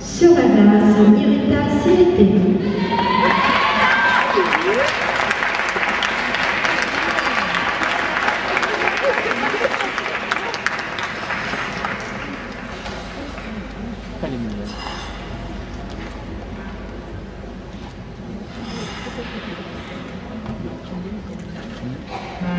Shurada, son Irita Sirete. うん。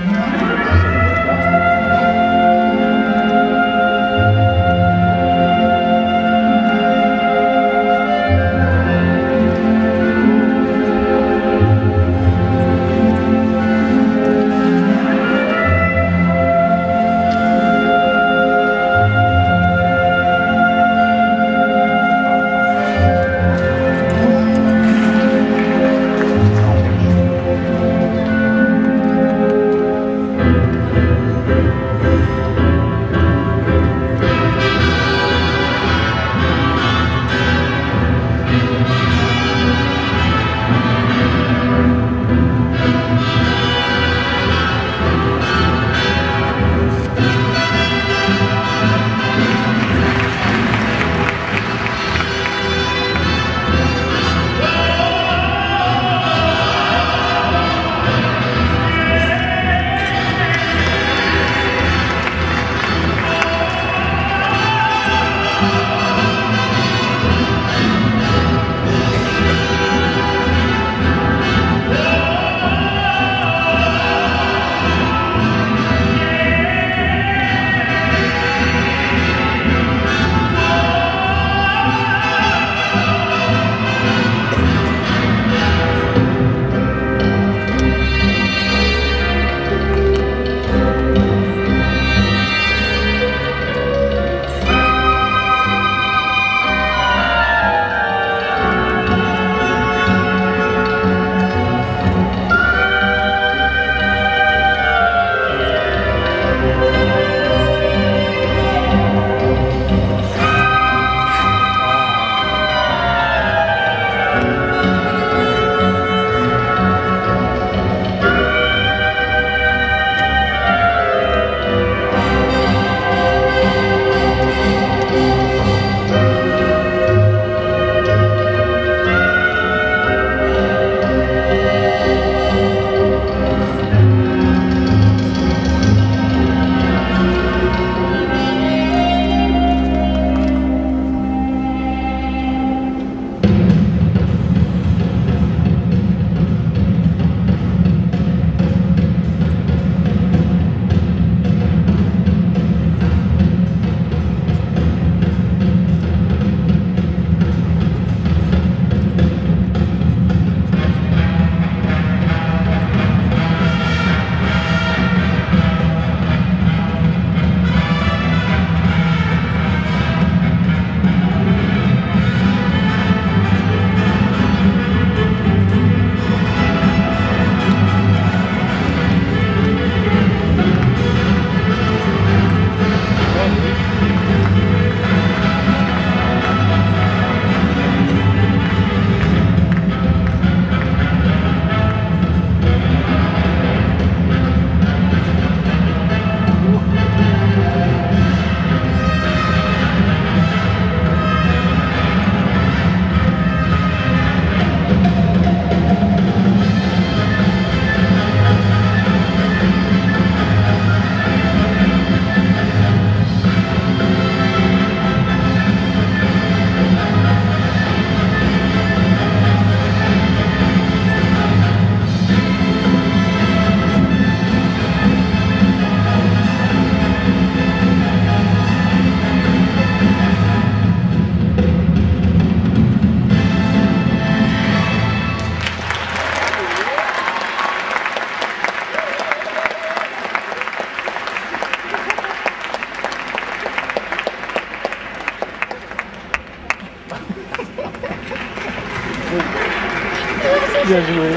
Bien joué.